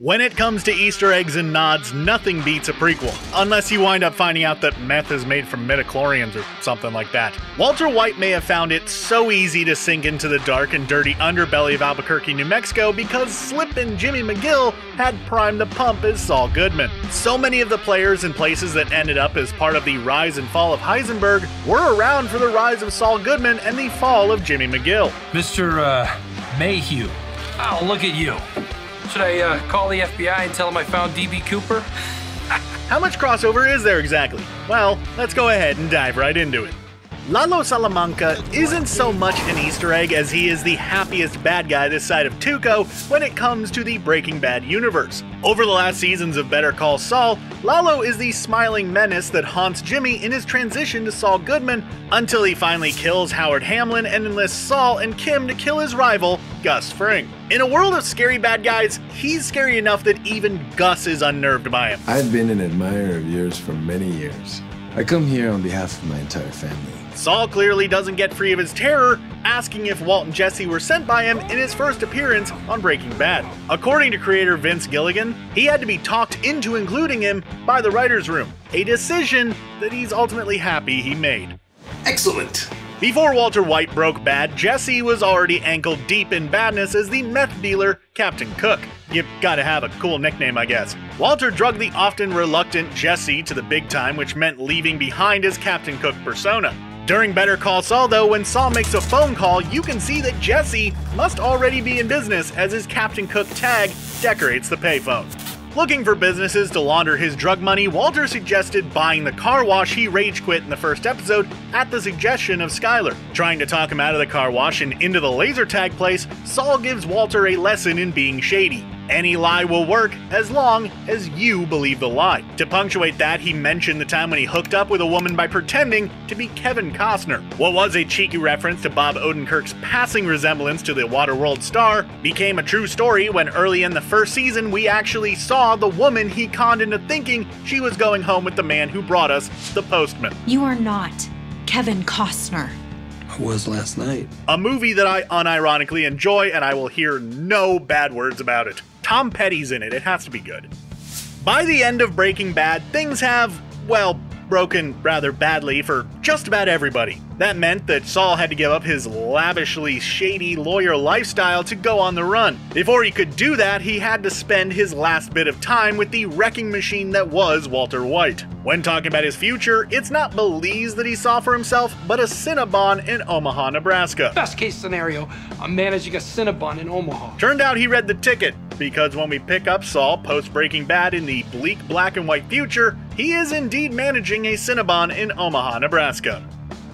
When it comes to Easter eggs and nods, nothing beats a prequel, unless you wind up finding out that meth is made from midichlorians or something like that. Walter White may have found it so easy to sink into the dark and dirty underbelly of Albuquerque, New Mexico because Slippin' Jimmy McGill had primed the pump as Saul Goodman. So many of the players and places that ended up as part of the rise and fall of Heisenberg were around for the rise of Saul Goodman and the fall of Jimmy McGill. Mr. Uh, Mayhew. Oh, look at you. Should I uh, call the FBI and tell them I found DB Cooper? How much crossover is there exactly? Well, let's go ahead and dive right into it. Lalo Salamanca isn't so much an Easter egg as he is the happiest bad guy this side of Tuco when it comes to the Breaking Bad universe. Over the last seasons of Better Call Saul, Lalo is the smiling menace that haunts Jimmy in his transition to Saul Goodman until he finally kills Howard Hamlin and enlists Saul and Kim to kill his rival, Gus Fring. In a world of scary bad guys, he's scary enough that even Gus is unnerved by him. I've been an admirer of yours for many years. I come here on behalf of my entire family. Saul clearly doesn't get free of his terror, asking if Walt and Jesse were sent by him in his first appearance on Breaking Bad. According to creator Vince Gilligan, he had to be talked into including him by the writer's room, a decision that he's ultimately happy he made. Excellent. Before Walter White broke bad, Jesse was already ankle deep in badness as the meth dealer Captain Cook. You gotta have a cool nickname, I guess. Walter drugged the often reluctant Jesse to the big time, which meant leaving behind his Captain Cook persona. During Better Call Saul, though, when Saul makes a phone call, you can see that Jesse must already be in business as his Captain Cook tag decorates the payphone. Looking for businesses to launder his drug money, Walter suggested buying the car wash he rage quit in the first episode at the suggestion of Skyler. Trying to talk him out of the car wash and into the laser tag place, Saul gives Walter a lesson in being shady. Any lie will work as long as you believe the lie. To punctuate that, he mentioned the time when he hooked up with a woman by pretending to be Kevin Costner. What was a cheeky reference to Bob Odenkirk's passing resemblance to the Waterworld star became a true story when early in the first season we actually saw the woman he conned into thinking she was going home with the man who brought us the postman. You are not Kevin Costner. I was last night. A movie that I unironically enjoy and I will hear no bad words about it. Tom Petty's in it, it has to be good. By the end of Breaking Bad, things have, well, broken rather badly for just about everybody. That meant that Saul had to give up his lavishly shady lawyer lifestyle to go on the run. Before he could do that, he had to spend his last bit of time with the wrecking machine that was Walter White. When talking about his future, it's not Belize that he saw for himself, but a Cinnabon in Omaha, Nebraska. Best case scenario, I'm managing a Cinnabon in Omaha. Turned out he read the ticket, because when we pick up Saul post Breaking Bad in the bleak black and white future, he is indeed managing a Cinnabon in Omaha, Nebraska.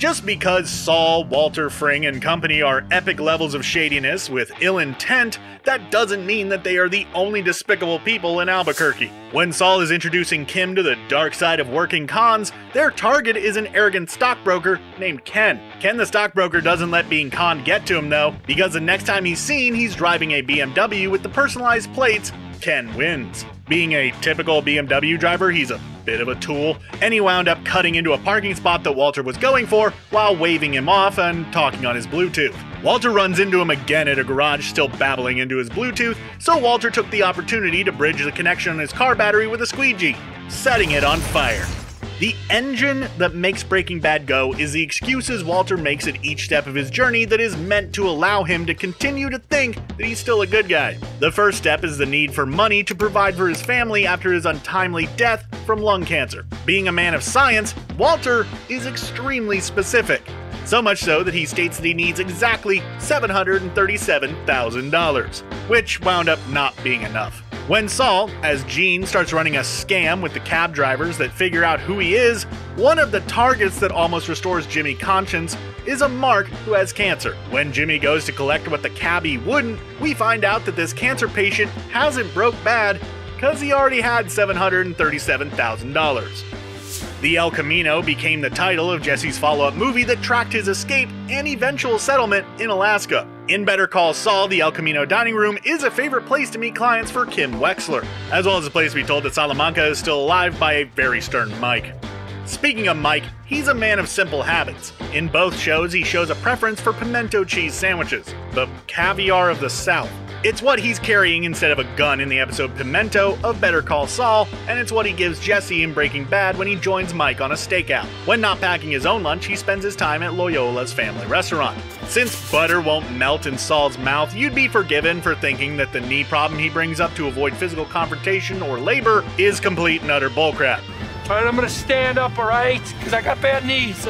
Just because Saul, Walter Fring, and company are epic levels of shadiness with ill intent, that doesn't mean that they are the only despicable people in Albuquerque. When Saul is introducing Kim to the dark side of working cons, their target is an arrogant stockbroker named Ken. Ken the stockbroker doesn't let being conned get to him though, because the next time he's seen, he's driving a BMW with the personalized plates Ken wins. Being a typical BMW driver, he's a bit of a tool, and he wound up cutting into a parking spot that Walter was going for while waving him off and talking on his Bluetooth. Walter runs into him again at a garage, still babbling into his Bluetooth, so Walter took the opportunity to bridge the connection on his car battery with a squeegee, setting it on fire. The engine that makes Breaking Bad go is the excuses Walter makes at each step of his journey that is meant to allow him to continue to think that he's still a good guy. The first step is the need for money to provide for his family after his untimely death from lung cancer. Being a man of science, Walter is extremely specific. So much so that he states that he needs exactly $737,000, which wound up not being enough. When Saul, as Gene, starts running a scam with the cab drivers that figure out who he is, one of the targets that almost restores Jimmy conscience is a Mark who has cancer. When Jimmy goes to collect what the cabbie wouldn't, we find out that this cancer patient hasn't broke bad because he already had $737,000. The El Camino became the title of Jesse's follow up movie that tracked his escape and eventual settlement in Alaska. In Better Call Saul, the El Camino dining room is a favorite place to meet clients for Kim Wexler, as well as a place to be told that Salamanca is still alive by a very stern Mike. Speaking of Mike, he's a man of simple habits. In both shows, he shows a preference for pimento cheese sandwiches, the caviar of the South. It's what he's carrying instead of a gun in the episode Pimento of Better Call Saul, and it's what he gives Jesse in Breaking Bad when he joins Mike on a stakeout. When not packing his own lunch, he spends his time at Loyola's family restaurant. Since butter won't melt in Saul's mouth, you'd be forgiven for thinking that the knee problem he brings up to avoid physical confrontation or labor is complete and utter bullcrap. All right, I'm gonna stand up, all right? Because I got bad knees.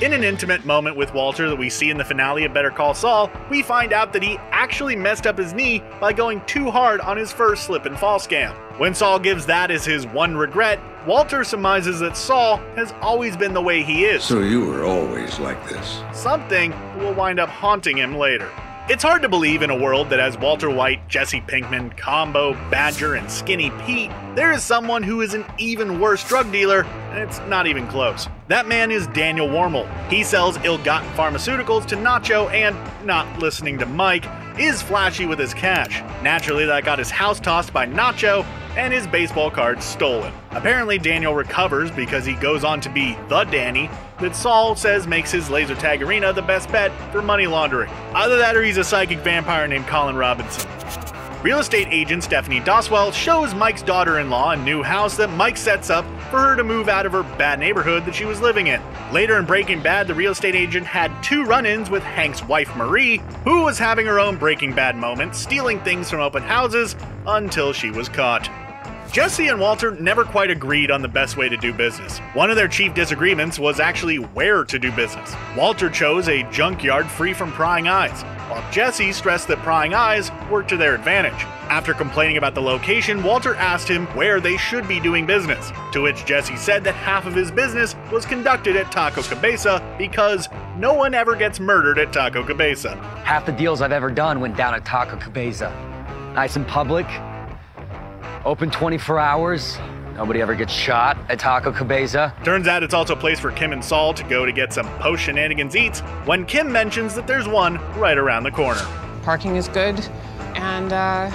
In an intimate moment with Walter that we see in the finale of Better Call Saul, we find out that he actually messed up his knee by going too hard on his first slip and fall scam. When Saul gives that as his one regret, Walter surmises that Saul has always been the way he is, So you were always like this. something that will wind up haunting him later. It's hard to believe in a world that has Walter White, Jesse Pinkman, Combo, Badger, and Skinny Pete, there is someone who is an even worse drug dealer, and it's not even close. That man is Daniel Wormald. He sells ill-gotten pharmaceuticals to Nacho and, not listening to Mike, is flashy with his cash. Naturally, that got his house tossed by Nacho and his baseball cards stolen. Apparently, Daniel recovers because he goes on to be the Danny that Saul says makes his laser tag arena the best bet for money laundering. Either that or he's a psychic vampire named Colin Robinson. Real estate agent Stephanie Doswell shows Mike's daughter in law a new house that Mike sets up for her to move out of her bad neighborhood that she was living in. Later in Breaking Bad, the real estate agent had two run ins with Hank's wife Marie, who was having her own Breaking Bad moment, stealing things from open houses until she was caught. Jesse and Walter never quite agreed on the best way to do business. One of their chief disagreements was actually where to do business. Walter chose a junkyard free from prying eyes, while Jesse stressed that prying eyes worked to their advantage. After complaining about the location, Walter asked him where they should be doing business, to which Jesse said that half of his business was conducted at Taco Cabeza because no one ever gets murdered at Taco Cabeza. Half the deals I've ever done went down at Taco Cabeza. Nice and public, open 24 hours. Nobody ever gets shot at Taco Cabeza. Turns out it's also a place for Kim and Saul to go to get some post shenanigans eats when Kim mentions that there's one right around the corner. Parking is good, and uh,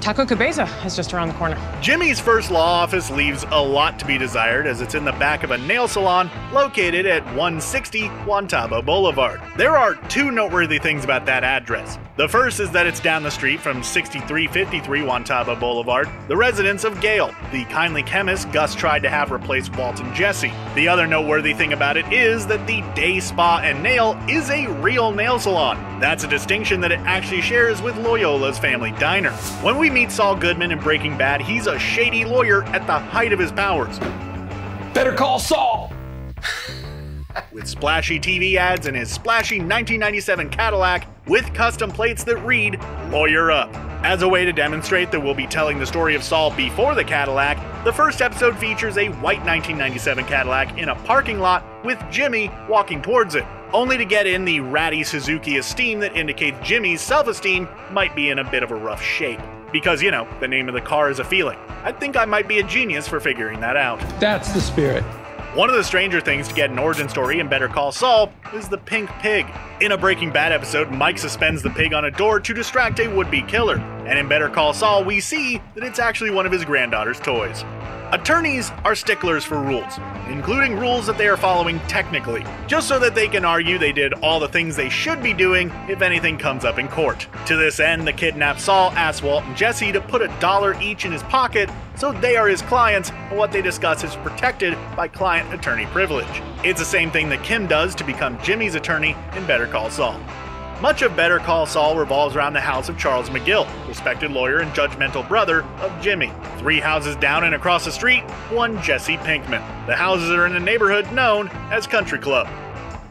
Taco Cabeza is just around the corner. Jimmy's first law office leaves a lot to be desired as it's in the back of a nail salon located at 160 Juan Tabo Boulevard. There are two noteworthy things about that address. The first is that it's down the street from 6353 Juan Tabo Boulevard, the residence of Gail, the kindly chemist Gus tried to have replace Walton Jesse. The other noteworthy thing about it is that the Day Spa and Nail is a real nail salon. That's a distinction that it actually shares with Loyola's family diner. When we meet Saul Goodman in Breaking Bad, he's a shady lawyer at the height of his powers. Better call Saul. With splashy TV ads and his splashy 1997 Cadillac with custom plates that read Lawyer Up. As a way to demonstrate that we'll be telling the story of Saul before the Cadillac, the first episode features a white 1997 Cadillac in a parking lot with Jimmy walking towards it, only to get in the ratty Suzuki Esteem that indicates Jimmy's self esteem might be in a bit of a rough shape. Because, you know, the name of the car is a feeling. I think I might be a genius for figuring that out. That's the spirit. One of the stranger things to get an origin story in Better Call Saul is the pink pig. In a Breaking Bad episode, Mike suspends the pig on a door to distract a would be killer. And in Better Call Saul, we see that it's actually one of his granddaughter's toys. Attorneys are sticklers for rules, including rules that they are following technically, just so that they can argue they did all the things they should be doing if anything comes up in court. To this end, the kidnapped Saul asks Walt and Jesse to put a dollar each in his pocket so they are his clients and what they discuss is protected by client attorney privilege. It's the same thing that Kim does to become Jimmy's attorney in Better Call Saul. Much of Better Call Saul revolves around the house of Charles McGill, respected lawyer and judgmental brother of Jimmy. Three houses down and across the street, one Jesse Pinkman. The houses are in a neighborhood known as Country Club.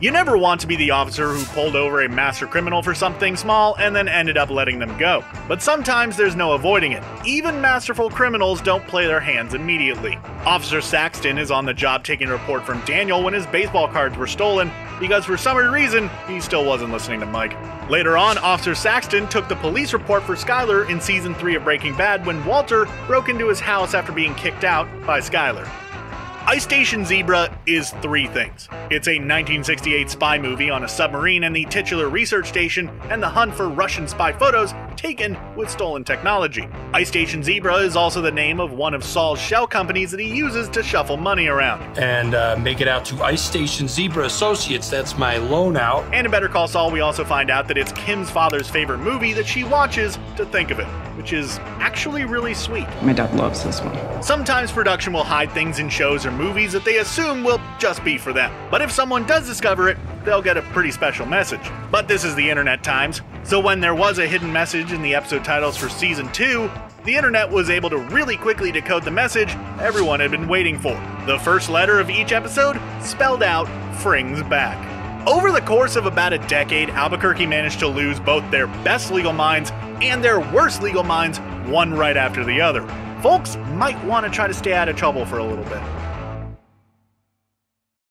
You never want to be the officer who pulled over a master criminal for something small and then ended up letting them go. But sometimes there's no avoiding it. Even masterful criminals don't play their hands immediately. Officer Saxton is on the job taking a report from Daniel when his baseball cards were stolen because for some reason he still wasn't listening to Mike. Later on, Officer Saxton took the police report for Skyler in season 3 of Breaking Bad when Walter broke into his house after being kicked out by Skyler. Ice Station Zebra is three things. It's a 1968 spy movie on a submarine and the titular research station and the hunt for Russian spy photos taken with stolen technology. Ice Station Zebra is also the name of one of Saul's shell companies that he uses to shuffle money around. And uh, make it out to Ice Station Zebra Associates. That's my loan out. And in Better Call Saul, we also find out that it's Kim's father's favorite movie that she watches to think of it, which is actually really sweet. My dad loves this one. Sometimes production will hide things in shows or movies that they assume will just be for them. But if someone does discover it, they'll get a pretty special message. But this is the internet times, so when there was a hidden message in the episode titles for season 2, the internet was able to really quickly decode the message everyone had been waiting for. The first letter of each episode spelled out Fring's back. Over the course of about a decade, Albuquerque managed to lose both their best legal minds and their worst legal minds, one right after the other. Folks might want to try to stay out of trouble for a little bit.